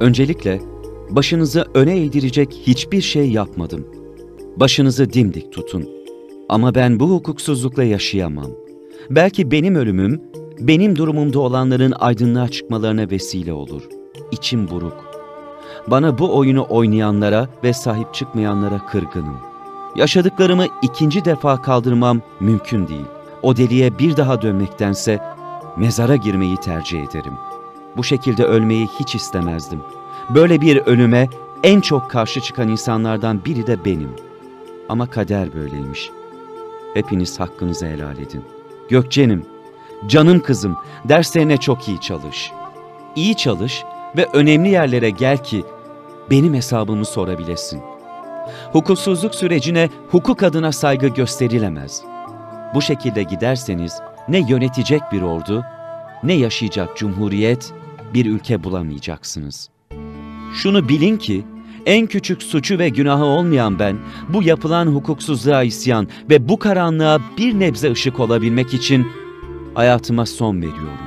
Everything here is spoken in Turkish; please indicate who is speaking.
Speaker 1: Öncelikle başınızı öne eğdirecek hiçbir şey yapmadım. Başınızı dimdik tutun. Ama ben bu hukuksuzlukla yaşayamam. Belki benim ölümüm, benim durumumda olanların aydınlığa çıkmalarına vesile olur. İçim buruk. Bana bu oyunu oynayanlara ve sahip çıkmayanlara kırgınım. Yaşadıklarımı ikinci defa kaldırmam mümkün değil. O deliğe bir daha dönmektense mezara girmeyi tercih ederim. Bu şekilde ölmeyi hiç istemezdim. Böyle bir ölüme en çok karşı çıkan insanlardan biri de benim. Ama kader böyleymiş. Hepiniz hakkınızı helal edin. Gökçenim, canım kızım, derslerine çok iyi çalış. İyi çalış ve önemli yerlere gel ki benim hesabımı sorabilesin. Hukuksuzluk sürecine hukuk adına saygı gösterilemez. Bu şekilde giderseniz ne yönetecek bir ordu, ne yaşayacak cumhuriyet, bir ülke bulamayacaksınız. Şunu bilin ki, en küçük suçu ve günahı olmayan ben, bu yapılan hukuksuzluğa isyan ve bu karanlığa bir nebze ışık olabilmek için hayatıma son veriyorum.